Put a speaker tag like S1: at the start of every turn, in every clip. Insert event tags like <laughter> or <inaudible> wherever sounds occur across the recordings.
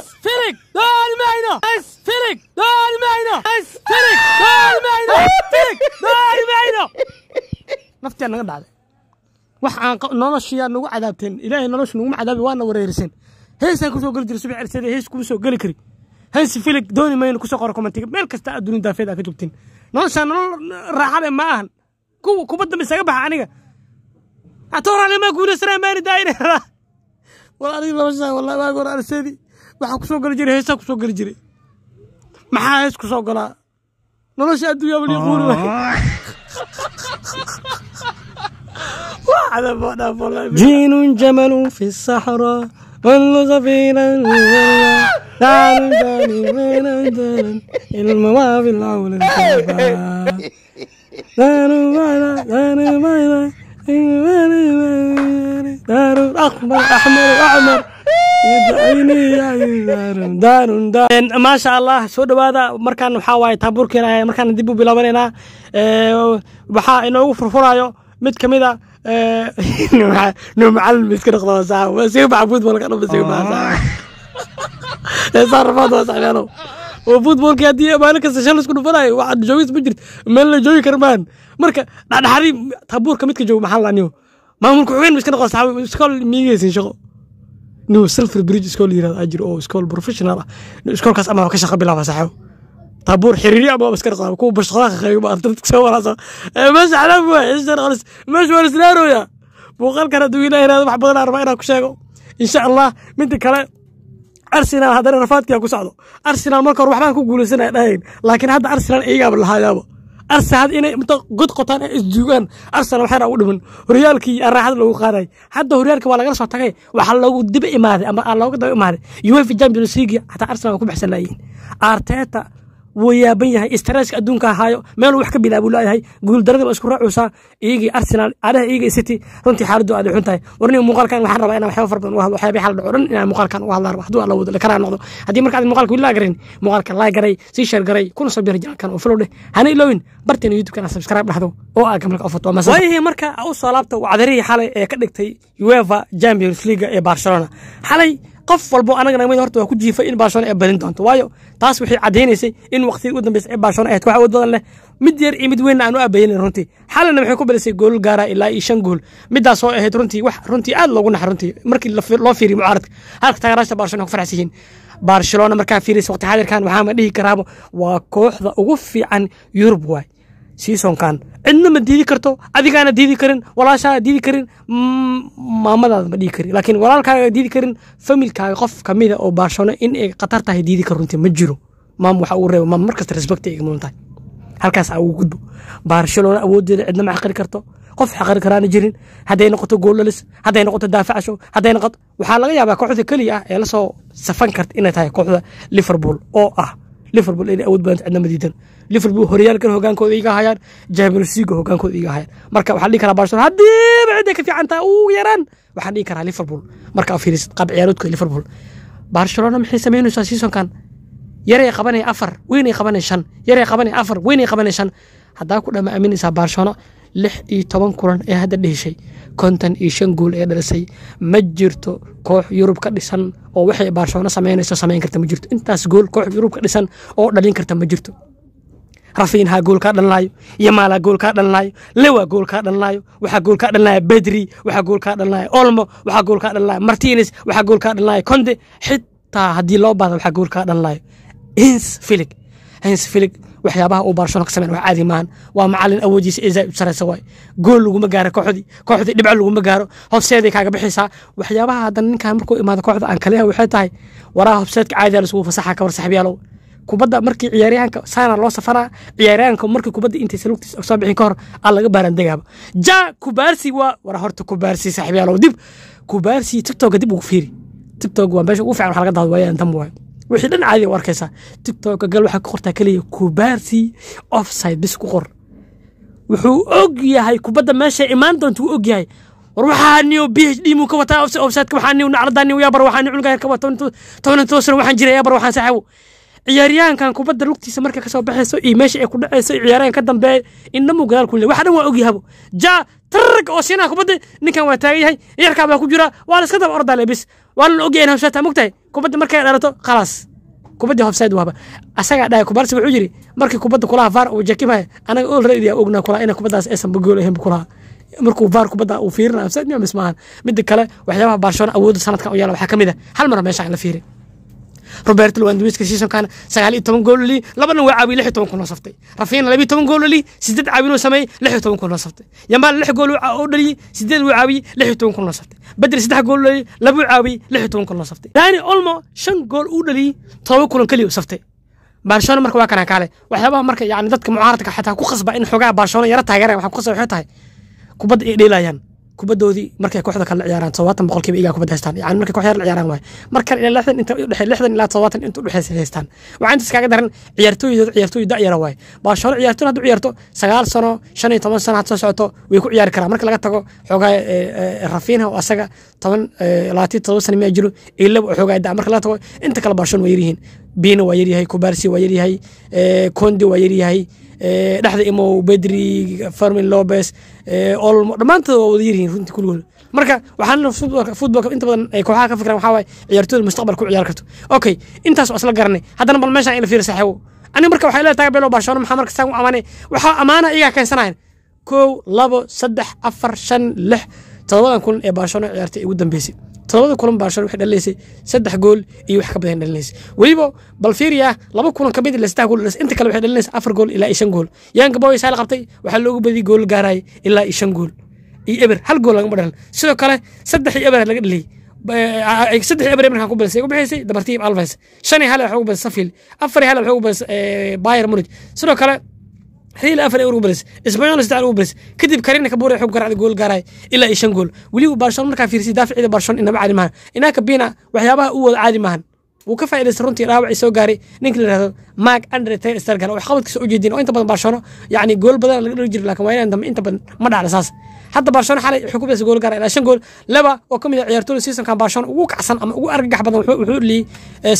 S1: Asfirik daalmeina. Asfirik daalmeina. Asfirik daalmeina. Asfirik daalmeina. Naftiyaa naga dhacday. wax aan noloshiyaa nagu cadaabteen. Ilaahay nolosha naguma cadaabi waana wareerisen heesaan ku soo geli jira subax erseeda hees kuma soo geli kari hansi filig dooni mayno ku soo qoro komantiga. Meel kasta aad dunin daafeed aa ka joogteen noloshaa nolol raaxade eh ma ahan. Kuwa kubadda ma isaga baxa aniga. Atooraalema guunaysana maani daayine <laughs> walaaliga noloshaa wallahi waagoor arseedii waxaa kusoo geli jiray heesaa kusoo geli jiray maxaa hees kusoo galaa nolosha adduunyaba lii quuri waay جين جمل في الصحراء ظل زفيرا دعنا داني من الدلن الموافي العول دارو مالا دارو مالا دارو أحمر أحمر أحمر maasha allah soo dhawaada markaan waxaa waaye taabuurka ilaahay markaana dib u bilaabanaynaa waxaa inoogu furfurayo mid ka mid a <laughs> numcalim iska dhaqdo saa siiga macbuud dhaba siiga maasa saa rafaad waa haddii maalin kasta shal isku dhufanayo waxaad joogis ma jirt meel la joogi karmaan marka dhadhaxari taabuurka midka joogo maxaa la maamulka xubeen ma iska dhaqdo saxaabi iska shaqo niw silver bridge iskool yiraahdo ajir oo iskool professional ah. Iskoolkaas ama ka shaqo bilaaba saxaabi taabuur xiriiri ama iska dhaqaa kuwa bashqadaha qeyba dadka soo walaasa meesha xalaaf waay ishan qalis. Meesha waa islaaroya muuqaalkan hadduu ilaahi yiraahdo wax badan aan rabaa inaan ku sheego. Insha allah midda kale arsenal haddana rafaadkiyaa ku socdo. Arsenal marka waxbaan ku guuleysanaya dhahayn. Laakiin hadda arsenal iyagaaba lahaayaaba arsenal inay inta god qotaan ay isjuugaan arsenal waxaana ugu dhiman horyaalkii raaxada loogu qaaday. Hadda horyaalka waa lagala soo tagay. Waxaa loogu diba imaaday ama looga daba imaaday. Uefa champions league xataa arsenal ku baxsan laayihin arteta wuu yaaban yahay stresska adduunka ahaayo meeluu wax ka bilaabuu leeyahay guuldaradii ba isku raacuusaa iyagii arsenal adaha iyagii city runtii xaaladdu aad ay xun tahay. Warniga muuqaalkan waxaan rabaa inaan waxyaaba fara badan u hadlo waxyaabay xal dhaco dhan inaan muuqaalkan uga hadlaan hadduu alla wado lakaraa noqdo. Haddii marka aad muuqaalka wili laa garin muuqaalka laa garay sii sheer garay kuna soo bira janalkan oo follow dheh. Hana ilowin barteena youtube-kan subscribe dhexdo oo aa gamalka ofato waayihii marka u soo laabta wacdarihii xalay ee ka dhigtay uefa champions league ee barcelona. Xalay qof walbo anaga nagmid horta waa ku jiifay in barcelona ay badin doonto. Waayo taas waxay caddaynaysay in waqtiyada u dambeysa ee barcelona ahayd wax awood badan leh. Mid yar iyo mid weyn aan u abayanin runtii. Xalina waxay ku bilisay goolal gaara ilaa iyo shan gool. Midaas oo ahayd runtii wax runtii aad loogu nax runtii. Markii loo fiiriyo mucaaradka halka taageeraasha barcelona ku faraxsan barcelona markaa fiirisa waqti xadirkan waxaama dhihi karaaba waa kooxda ugu fiican yurub waay seasonkan cidna ma diidi karto? Adigaana diidi karin walaashaana diidi karin maamadaada ma dhihi karin. Laakiin walaalkaaga diidi karin familkaaga qof kamida oo barcelona in ay khatar tahay diidi kar runtii ma jiro. Maam waxa uu reeba maam markasta respect ay mudan tahay. Halkaas aa ugu gudbo. Barcelona awoodeeda cidna ma xaqiri karto. Qof xaqiri karaana jirin. Hadday noqoto goolalis hadday noqoto daafacasho hadday noqoto waxaa laga yaabaa kooxda keliya ah ee la soo safan karta inay tahay kooxda liverpool oo ah liverpool inay awood badanta cidna ma diidan liverpool horyaalkan hogaankooda iga hayaan champions hogaankooda iga hayaan. Marka waxaa dhihi karaa barcelona haddiiba cidday ka fiican tahay ugu yaraan. Waxaan dhihi karaa liverpool. Marka fiirisid qaab ciyaaroodka liverpool. Barcelona maxay samaynaysaa seasonkan yaray qabanaya afar weynay qabanaya shan. Yaray qabanaya afar weynay qabanaya shan. Haddaa ku dhama aaminaysaa barcelona lix iyo toban kulan ee hadda dhehishay konton iyo shan gool ee dhalisay ma jirto koox yurub ka dhisan oo waxay barcelona samaynayso samayn karta ma jirto. Intaas gool koox yurub ka dhisan oo dhalin karta ma jirto. Rafiinha gool kaa dhalinaayo yamaala gool kaa dhalinaayo lewa gool kaa dhalinaayo waxaa gool kaa dhalinaya bedri waxaa gool kaa dhalinaya olmo waxaa gool kaa dhalinaya martinez waxaa gool kaa dhalinaya conde xitaa haddii loo baahda waxaa gool kaa dhalinaayo hins filig hins filig waxyaabaha uu barcelona ka sameyn wax caadi maahan waa macalin awoodiisa ee zaaid u sareysa waay gool laguma gaaro kooxdii kooxdii dhibco laguma gaaro. Hofseeday kaaga bixaysaa waxyaabaha haddana ninkan markuu imaado kooxda aan kaliya waxay tahay waraha hofseedka caadiya lasugu fasaxa kabar saxibyaalow kubadda markii ciyaaryahanka saana loo safaraa ciyaaryahanka markii kubadda intaysa lugtiisa soo bixin ka hor aa laga baarandegaaba ja kubaarsi waa wara horta kubaarsi saxibyaalow dib kubaarsi tiktoka dib ugu fiiri. Tiktok waa meesha ugu fiican wax laga dahdo waayaan tan waayo wixii dhan caadi u arkaysaa tiktoka gal waxaa ka qortaa keliya kubaarsi offside bis ku qor. Wuxuu og yahay kubadda meesha imaan doonta wuu og yahay. War waxaa niyo b h d muu ka wataa offsideka waxaa niyo nacladaa niyo yaabar ka wata toban toban sano waxaan jira yaabar waxaan saaxiibo ciyaaryahankan kubadda lugtiisa markay ka soo baxayso iyo meesha ay ku dhacayso iyo ciyaaryahan ka dambeeya indhamuu gadaal ku waxa dhan waa og yahabo ja tarag oo siinaa kubadda ninkan waa taagan yahay yarkaa baa ku jira. Waa la iska daba ordaa lebis waa ogyahay in hawshaata mogtahay kubadda markay dhalato khalaas. Kubaddii hofside waaba. Asagaa dhahay kubarsi wuxuu yiri markii kubadda kulaha vaar uu jakimaya anaga already ognaa kulaha ina kubaddaas aysan bagool ahayn kulaha. Markuu vaar kubadda uu fiirina hofside miya mismaahan midda kale waxyaabaha barcelona awoodda sanadkan u yaalla waxaa ka mid a hal mar meesha in la fiiri roberto lewandowski seasonkan sagaal iyo toban gool li labana waa caawiye lix iyo toban kun loo saftay rafiina labiyo toban gool li sideed caawinuu sameeyey lix iyo toban kun saftay yamaal lix gool u dhaliyey sideed wuu caawiyey lix iyo toban kun saftay bedel saddex gool dhaliyey labuu caawiyey lix iyo toban kun saftay dani olmo shan gool uu dhaliyey todoba kulan keliya saftay barcelona marka waa kana kaale. Waxyaabaha marka yani dadka mucaaradka xataa ku qasba in xogaa barcelona yara taageeraan waxa ku qasba waxay tahay kubadda ay dheelayaan kubaddoodii markay kooxda kale ciyaaraan todobaatan boqolkiiba igaa kubadda haystaan. Yani markay kooxda la ciyaaraan waay markan ilaa lixdan inta udhexe lixdan ilaa todobaatan inta udhexeysa haystaan. Waxaa intaas kaaga daran ciyaartooydooda ciyaartooy da'yara waay barcelona ciyaartooy hadduu ciyaarto sagaal sano shan iyo toban sano had soo socoto way ku ciyaari karaan. Marka laga tago xoogaa rafiinha oo asaga toban labaatan todoba sano miyaa jiro ilaba oo xoogaa da marka laga tago inta kale barcelona waa yaryihiin bina waa yaryahay kubarsi waa yaryahay kondi waa yaryahay dhexda imow bedri fermin lopez olmo dhammaantood waa wada yaryihiin runtii kulligood marka waxaan futbolka inta badan ay kooxaha ka fikiraan waxaa waaye ciyaartooyda mustaqbal ku ciyaar karto. Okay intaas waa isla garanay. Haddana bal meeshaan ila fiiri saaxiibo aniga marka waxay leetahay belo barcelona maxaa marka saan u amaanay waxaa amaana iyagaa keensanayan kow labo saddex afar shan lix todobadan kulan ee barcelona ciyaartay ugu dambeysay todobada kulan barcelona waxay dhalinaysay saddex gool iyo wax ka badan dhalinaysay weliba bal fiiriya laba kulan ka mid ila saddex gool inta kale waxay dhalinaysa afar gool ilaa iyo shan gool. Yaanka boys la qabtay waxaa loogu badiyay gool gaaraya ilaa iyo shan gool. Iyo eber hal gool lagama dhalan sidoo kale saddex iyo eber laga dhaliyay. Saddex eber markaan ku ugu bixaysay dabartiib alves. Shan iyo hal waxaa ugu balisay safil afar iyo hal waxaa ugu balisay bayer munich. Sidoo kale real afar ugu balis isbanyol saddex ugu balis kadib karina kabuure xog garacda gool gaaray ilaa iyo shan gool. Weliba barcelona markaa fiirsay daaficida barcelona inaba caadi maahan. Inaaka bina waxyaabaha u wada caadi maahan wuu ka faa'idaystay runtii dhaawacii soo gaaray. Ninka la yidhahdo mark andre ter stergan oo waxqabadkiisa u jeedin oo inta badan barcelona yacni gool badan laga dhigi jiray laakiin waa inaan dambe inta badan ma dhacda saas hadda barcelona xalay wuxuu ku bilaysay gool gaara ilaa shan gool laba oo ka mid ah ciyaartooyda seasonkan barcelona ugu kacsan ama ugu argagax badan wuxuu dhaliyey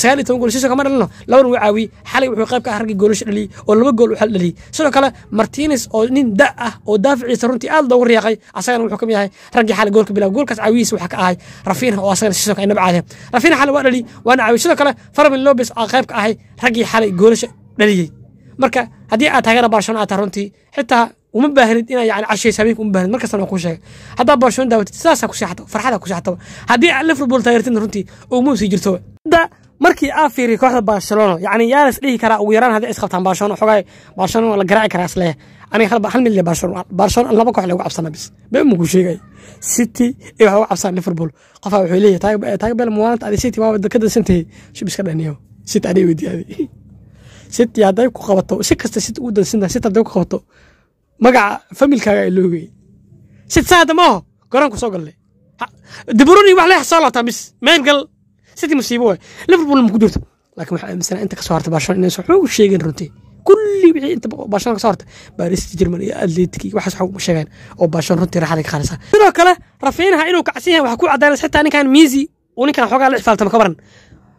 S1: sagaal iyo toban gool seasonka ma dhalino labana wuu caawiyey xalay wuxuu qayb ka ah raggii goolasha dhaliyey oo laba gool waxaa dhaliyey sidoo kale martinez oo nin da ah oo daaficiisa runtii aad loogu riyaaqay asagana wuxuu ka mid yahay raggii xalay goolka bilaab goolkaas caawiyiisa waxaa ka ahay rafiinha oo asagana seasonka inaba caadeen rafiinha xalay waa dhaliyey waana caawiyey sidoo kale farmin lobes oo qayb ka ahay raggii xalay goolasha dhaliyey marka haddii aad taageera barcelona aad tahay runtii xitaa uma baahnid inaa yani cashaysa habeenka uma baahnid. Markastana waa kuu sheegay. Haddaa barcelona daawatid sidaasaa ku farxadaa ku seexataba haddii liverpool taageertid runtii uma sii jirto. Hadda markii aa fiiriy kooxda barcelona yani yaa las dhihi karaa ugu yaraan haddii isqabtaan barcelona xogaa barcelona waa la garaaci karaa isleeya aniga hadba hal mid barcelona barcelona laba koox lagu cabsana bis. Bee ma ku sheegay. City iyo waxa ugu cabsana liverpool. Qofaa wuxuu leeyahay taaga beel muwaanad adi city waa ka dansantahay iska dhaniyo. City adhay weydiiyaaday city hadday ku qabato si kasta city ugu dansantahay city hadday ku qabato magaca familkaaga iloogay city saada maaho garoonku soo galle dibruni wax leex soo laabtaa bis meel gal. City musiibo waay. Liverpool ma ku jirto laakiin waxaa aaminsanaa inta ka soo hartay barcelona inaysan waxba u sheegin runtii. Kulli wixii inta barcelona ka soo hartay baris german iyo atletic waxaas waxba uma sheegaan oo barcelona runtii raaxada ka qaadaysa. Sidoo kale rafiinaha inuu kacsan yahay waxaa ku cadaanaysa xitaa ninkan miisi uu ninkan xoogaa la xifaaltama ka baran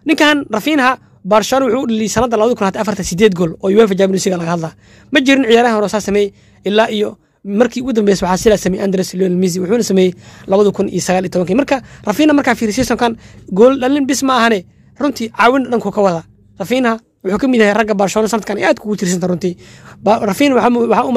S1: ninkan rafiinaha barcelona wuxuu u dhaliyay sanadda labadi kun hata afartan sideed gool oo uefa champions league laga hadlaa. Ma jirin ciyaarahan hore saa sameeyey ilaa iyo markii ugu dambeysay waxaa sidaa sameeyey andres lionel messi wuxuuna sameeyey labada kun iyo sagaal iyo tobankii. Marka rafiina markaa fiiri seasonkan gool dhalin bis ma ahane runtii caawin dhanku ka wada. Rafiinaha wuxuu ka mid yahay ragga barcelona sanadkan aad kugu tirsanta runtii. Rafiin waxaa u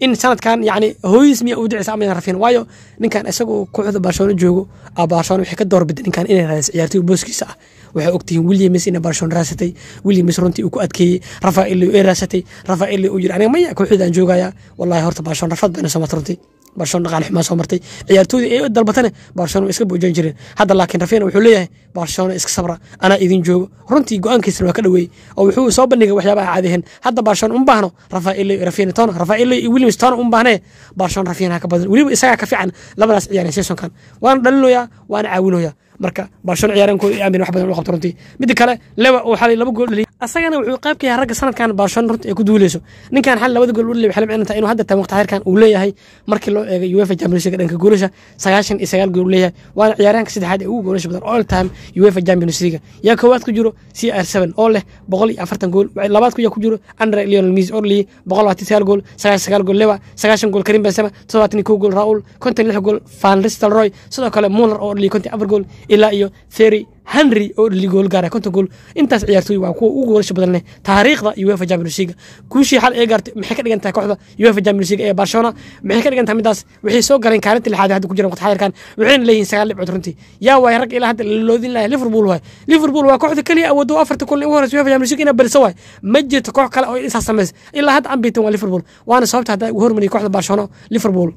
S1: in sanadkan yani hooyis miya u dicisa ama rafiin waayo ninkan isagoo kooxda barcelona joogo barcelona waxay ka doorbida ninkan inay raadis ciyaartoy booskiisa ah waxay ogtihiin williams ina barcelona raasatay. Williams runtii uu ku adkeeyey. Rafael ee raasatay. Rafael uu yiri aniga maya kooxdaan joogaya wallahi horta barcelona rafad bayna soo martay runtii. Barcelona dhaqaale xumaa soo martay. Ciyaartoydii ay dalbatane barcelona way iska boojan jireen hadda laakiin rafiina wuxuu leeyahay barcelona iska sabra anaa idin joogo. Runtii go'aankiisana waa ka dhaweeyey oo wuxuu soo bandhigay waxyaabaha caadiheen hadda barcelona uma baahno rafael rafiina tona rafael iyo williams tona uma baahnee barcelona rafiinaha ka badan. Weliba isagaa ka fiican labadaas ciyaareen seasonkan. Waana dhalinoyaa waana caawinoyaa marka barcelona ciyaarankooda iyo aamin wax badan qabto runtii. Midda kale lewa uu xalay laba gool dhaliyay asagana wuxuu qayb ka yahay ragga sanadkan barcelona runtii ay ku duuleyso. Ninkan xal labada gool u dhaliyay waxay micnanta inuu hadda tahay waqti uu leeyahay. Markii loo eegay uefa champions league dhanka goolasha sagaashan iyo sagaal gool leeyahay. Waana ciyaaryahanka saddexaad ee ugu goolasha badan all time uefa champions league yaa koowaad ku jiro c r seven oo leh boqol iyo afartan gool. Labaad ku yaa ku jiro andre lionel messi oo labaatan sagaal gool. Sagaashan sagaal gool lewa sagaashan gool karim benzema toddobaatan iyo kow gool raul konton lix gool van sidoo kale muller oo konton afar gool ilaa iyo theri henry oo dhali gool gaara. Konton gool. Intaas ciyaartooy waa kuwa ugu goolasha badan taariikhda uefa champions league. Guushii xal ee gaartay maxay ka dhigan tahay kooxda uefa champions ee barcelona? Maxay ka dhigan tahay midaas? Waxay soo galeen kaalinta lixaad hadda ku jiran waqti xadirkan waxayna leeyihiin sagaal dhibcood runtii. Yaa waay rag ilaa hadda loodin lahay liverpool waay. Liverpool waa kooxda keliya awoodo afarta kulan ugu horeysa uefa champions league inay waay. Ma jirto koox kale oo isaas samaysa ilaa hadda aan waa liverpool. Waana sababta hadda ugu hormariyay kooxda barcelona liverpool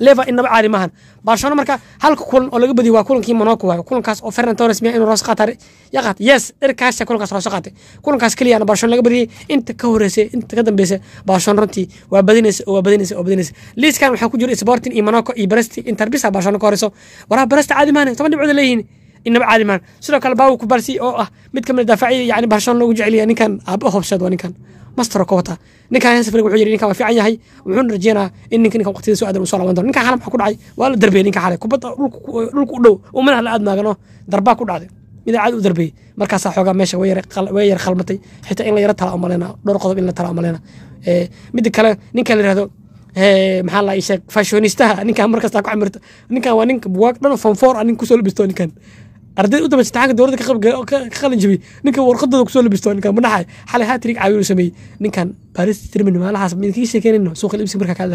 S1: leva inaba caadi maahan barcelona marka halka kulan oo laga badiyay waa kulankii monaco waayo kulankaas oo fernan torres miya inuu roos qaatay? Ya qaatay. Yes erkaas kulankaas roos qaatay. Kulankaas keliya barcelona laga badiyay inta ka horeysay inta ka dambeysay barcelona runtii waa badinaysa oo waa badinaysa oo badinaysa. Liiskan waxaa ku jira sporting iyo monaco iyo bresti inter barcelona ka horeyso waraa bresti caadi maahan toban dhibcood leeyihiin inaba caadi maahan sidoo kale baawu kubalsi oo ah mid ka mid daafacyada yani barcelona loogu jeceliya ninkan aaba hobsheed waa ninkan. Master ka wata ninkan hensfrig wuxuu ninkan waa fiican yahay. Wuxuuna rajeynaa in ninka ninkan waqtiyada soo aadan uu soo laaban doono. Ninkan xalab waxaa ku dhacay waa la darbeyey ninka xalay kubadda dhulka ninka la yiraahdo maxaa fashionistaha ninkan waa ninka buwaag dhan fonfor ah nin ku soo labisto ninkan arday u dambaysa taxanka dowladda ka qalin jabiyey ninka warqadooda ku soo labisto ninkan madaxa xalay hatrig caawiyu sameeyey ninkan baris germany maalahaas midkii sheekeynayno? Suuqa libsi markaa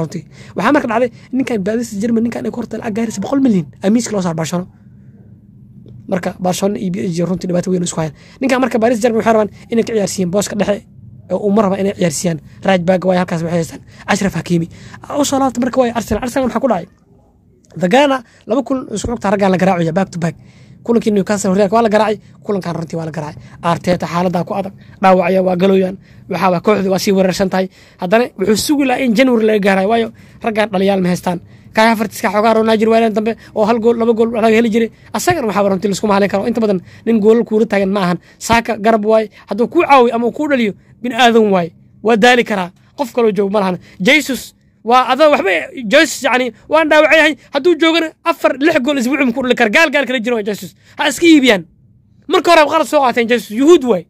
S1: runtii. Waxaa marka dhacday ninkan baris germany ninkan ku horta lacag gaaraysa boqol milyan amiiska loo saar barcelona. Marka barcelona iyo bsg runtii dhibaato weyn isku hayaan. Ninkan marka baris germany waxay rabaan inay ka ciyaarsiiyeen booska dhexe uma raba inay ciyaarsiiyaan. Rajbag waay halkaas waxay haystaan ashraf hakimi. Usoo laabta marka waay arsenal arsenal maxaa ku dhacay dagana laba kulan isku xogta raggaan la garaacaya back to back. Kulankii newcastle horyaalka waa la garaacay kulankan runtii waa la garaacay. Arteta xaaladaa ku adag dhaawacya waa galooyaan. Waxaa kooxdu waa sii weerarsan tahay. Haddana wuxuu sugi lahaa in january laga gaarayo waayo raggaan dhaliyaal ma haystaan. Kaya hafartiska xogaa ronaajir waalan dambe oo hal gool laba gool laga heli jiray. Asagana waxaa runtii la isku mahalin karo. Inta badan nin goolal kuula taagan ma ahan. Saaka garab waaye hadduu kuu caawiyo ama uu kuu dhaliyo bin aadan waaye waa daali karaa. Qof kaloo joogo ma lahan. Jesus waa adoo waxba jesus yani waan dhaawacayahay hadduu joogana afar lix gool isbuuci ku dhali kara gaal gaal kala jiro jesus. Ha iska iibiyaan. Marka hore qalad soo qaateen jesus yuhuud waay.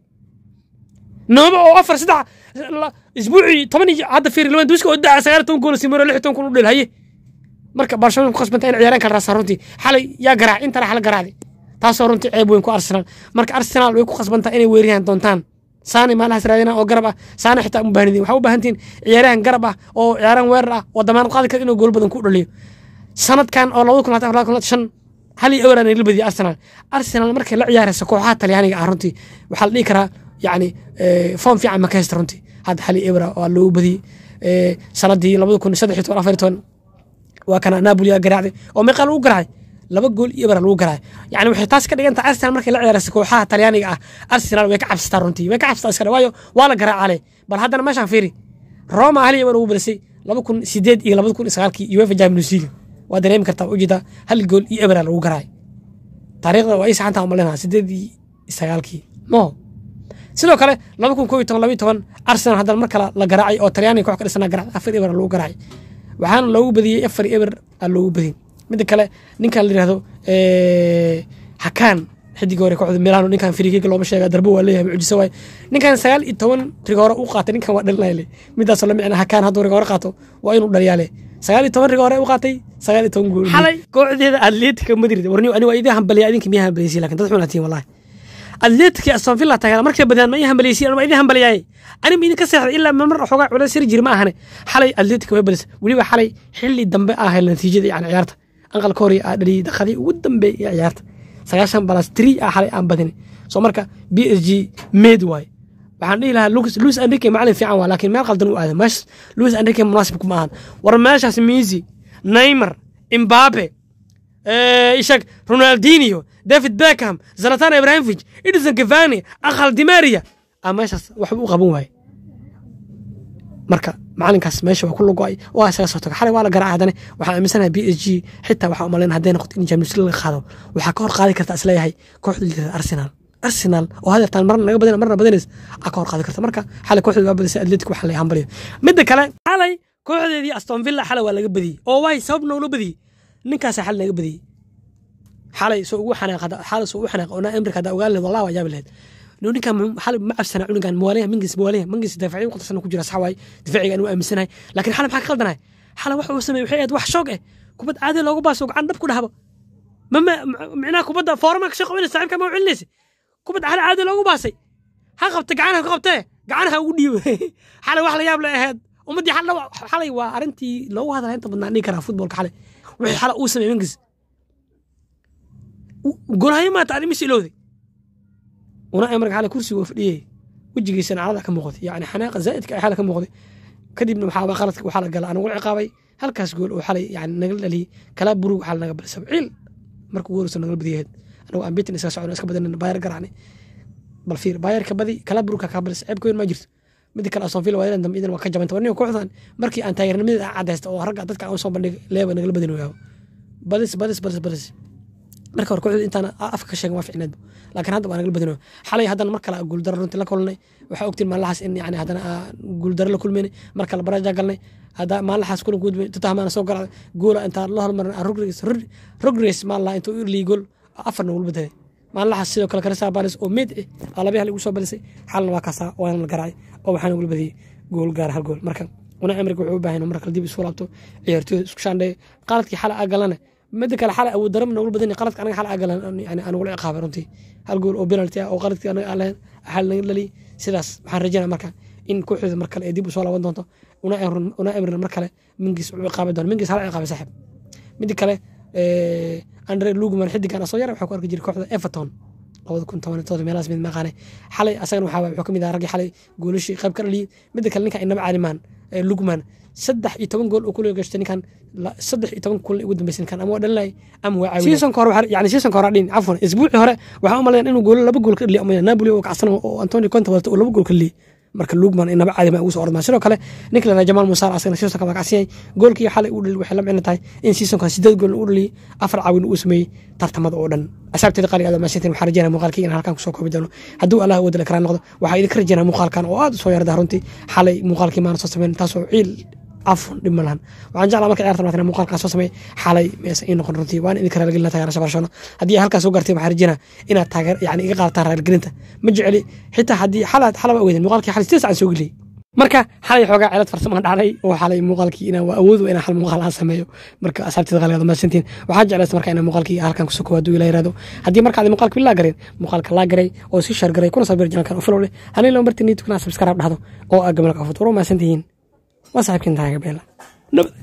S1: Nooba oo afar saddex isbuucii toban iyo hadda fiir lewandowski oo daca sagaal toban gool simiro lix toban kun u dhel haye. Marka barcelona ku khasbanta in ciyaaraan kala raasa runtii. Xalay yaa garaac intana xala garaacday taasoo runtii ceeb weyn ku arsenal. Marka arsenal way ku khasbantaa inay weeriyaan doontaan saani maalahaas raadina oo garab ah. Saani xitaa uma baahnidin waxaa u baahantiin ciyaarahan garab ah oo ciyaaraan weerar ah oo damaanad qaadi kara inuu gool badan ku dhaliyo. Sanadkan oo labada kun afar kun shan hal iyo la badiyay arsenal. Arsenal markay la ciyaaraysa kooxaha talyaaniga ah runtii waxaa la dhihi karaa yacni foom fiican ma ka runtii. Hadda hal iyo ewra waa loogu badiyey sanadii labada kun saddex iyo toban afar iyo toban. Waa kana napoli garaacday oo meeqa lagu garaacay laba gool iyo bara lagu garaacay yani waxay taas ka dhigan tahay arsenal markay la ciyaaraysa kooxaha talyaaniga ah. Arsenal way ka cabsataa runtii way ka cabsataa iskale waayo waa la garaacale bal haddana meeshaan fiiri roma hal iyo bara ugu balisay laba kun sideed iyo labada kun sagaalkii uefa champions league. Waa dareemi kartaa ujeeda hal gool iyo ebera lagu garaacay taariikhda waa ii saxantaa umalinaha sideed iyo sagaalkii. Mo sidoo kale laba kun koo iyo toban laba iyo toban arsenal haddana mar kale la garaacay oo talyaaniga koox ka dhisana garaacay afar ebera lagu garaacay. Waxaana loogu badiyey afar eber aa loogu badiyey midda kale ninkan la yiraahdo hakaan xidiga hore kooxda milano ninkan frikiga looma sheega darbo waa leeyahay mucjiso waay ninkan sagaal iyo toban rigoore u qaatay ninkan waa dhalinayale midaasoo la micna hakaan hadduu rigoore qaato waa inuu dhaliyaale sagaal iyo toban rigoore u qaatay sagaal iyo toban gool xalay kooxdeeda atletica madrid. Warni ani waa idin hambaliya idinka miyaa hambaliysi laakiin dad xun atiin wallahi atletica aston villa taageera markay badiyaan ma ii hambaliysi ma idin hambaliyaaye ani ma idinka seexday ilaa mamar xoogaa culays siri jiri ma ahane. Xalay atletica way badisa weliba xalay xilli dambe ah natiijada yani ciyaarta anqal koori aa dhaliyay daqiiqadii ugu dambeey ee ciyaarta sagaashan balas three ah xalay aan badini soo marka b s g made waaye waxaan dhihi lahaa luis enrique macalin fiican waa laakiin meel qaldan u aaday meeshas luis enrique munaasib kuma ahan. War meeshaas misi neymar imbabe ishag ronaldinho david beckham zalatan ibrahimovic edison cavani akhal dimaria aa meeshaas waxba u qaban waaye marka macalinkaas meesha waa ku lugo-ay waa isaga soo taga. Xalay waa la garaacay haddana waxaan aaminsanahay b s g. Xitaa waxaa umalayna hadday noqoto in league laga qaado. Waxaa ka hor qaadi karta is leeyahay kooxda liidada arsenal. Arsenal oo hadeertaan marna naga badan marna badanays aa ka hor qaadi karta. Marka xalay kooxda waa badisay atletic waxaa la hambaliyo midda kale xalay kooxdeedii aston villa xalay waa laga badiyey oo waay sabab noola badiyey ninkaasaa xalay naga badiyey xalay soo ugu xanaaq xalay soo ugu xanaaq oo naa emrika haddaa ogaan lehed wallah yaabi lehed ninkan xalay ma cabsana cunugan muwaaliya mingis muwaaliya mingis daafaciyo qatarsan ku jira sax waay difaaciga anu aaminsanahay laakiin xalay maxaa ka khaldanahay xalay waxa uu sameeyey waxay ahayd wax shoog eh. Kubad caadi loogu baaso gacan dhab ku dhahaba mama micnaha kubadda foorama ka soo qabanaysa saaxiibka ma u celinaysa mankiis golhayo maata animis ilowday una emarka xalay kursiga fadhiyey wejigiisana calada ka muuqday yacni xanaaqa zaa'idka ay xalay ka muuqday kadibna waxaa qaladka waxaa la gala anagu ciqaabay halkaas gool oo xalay. Yani nagala dhaliyey kalaa burug waxaa naga balisaba ciil markuu goorisa nagala badiyaheed anagu aan iska socon iska badan baayar garaacni bal fiir baayarka badi kalaa burugka kaa balis ceebka weyn ma jirto. Midi kale aston villa waayadan dambe idan waa ka jabanta warniga kooxdan. Markii aan taageernimadii cadaysta oo ragga dadka aan soo bandhig leeba nagala badin wayaabo badis badis badis badis marka hore kooxdu intaan afka ka sheegan waa ficneedba laakiin hadda waa nagala badin xalay haddana mar kale guuldaro runtii la kulnay waxaa ogtiin maalinlahaas in yani haddana guuldaro la kulmayna mar kale baraaja galnay hadda maalinlahaas kulan guudbay tutahmaana soo galacday goola intaan la hormarin rogres maalinlaha intuu irlii gool afarna wul bedelay maalinlahaas sidoo kale karisa balis oo meed eh aa labayaha lagu soo balisay xalna waa kaasaa waana la garaacay oo waxaana wul badiyey gool gaar hal gool. Marka una emriga wuxuu u baahan mar kale dib isu laabto ciyaartooyda isku shaandheeya qaladkii xalay aa galana mida kale xalay awood darama nagula badan qaladka anaga aa galan ugula ciqaabay runtii. Hal gool oo penalty ah oo qaladkii anaga aan xal naga dhaliyay sidaas waxaan rajaynaa marka in kooxdooda mar kale ay dib u soo laaban doonto. Una emrina mar kale mingiis u ciqaabi doono mingiis hala ciqaabay saaxib midi kale andre lugman xidigan asoo yara waxaa ku arki jiray kooxda everton labada kun toban todoba meelahaas mid maqaane xalay asagana waxaa wuxuu ka mid ahaa raggii xalay goolashii qayb ka dhaliyey mida kale ninkan inaba caalimaan lugman saddex iyo toban gool oo kule gashtay ninkan saddex iyo toban kulan ugu dambeysay ninkan ama waa dhalinay ama waa caawiya hore yani seasonka hore dhin cafwan isbuucii hore waxaa u malayn inuu goolo laba gool ka dhaliyo ama napoli oo kacsan oo antonio conte wadata oo laba gool ka dhaliyey marka lugman inaba caadi ma ugu soo ordmaa sidoo kale ninka la jamaal musaar asagana seasonka waa kacsan yahay. Goolkii xalay uu dhali waxay la micno tahay in seasonka sideed gool uu dhaliyey afar caawin uu sameeyey tartamada oo dhan. Asaabteeda qaaliga aad maasantiin waxaan rajeynaa muuqaalkii inaan halkan ku soo koobi doono hadduu allah wadala karaan noqdo waxaa idinka rajeynaa muuqaalkan oo aad u soo yardaa runtii. Xalay muuqaalkii maana soo sameyn taasoo ciil ma lahan. Waxaan jeclaa marka ciyaarta maatana muuqaalkaa soo sameey xalay meesa ii noqon runtii. Waan idinka raaligelina taageerasha barcelona. Haddii halkaas soo gartay waxaan rajeynaa inaad taageer yani iga qaadataan raaligelinta ma jeceli xitaa haddii xalaad xalaba ogeydeen muuqaalkii xalay sideed saan soo geliyey marka xalay xoogaa cilad farsamaan dhacday oo xalay muuqaalkii inaan waa awood inaan hal muuqaal aan sameeyo. Marka asaabteeda qaaligaad maasantiin waxaan jeclaysta marka inaan muuqaalkii halkan ku soo koowaad uu ilaa yiraahdo haddii markaad muuqaalka bilaa gareen muuqaalka laa garay oo si shar garay kuna sabir jankan u folowle hanay loo martin niitukana subscribe dhahdo oo aa gamalka afut war maasantihiin waa saaxiibkiin taageer beela nabad